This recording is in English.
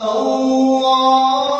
أشهد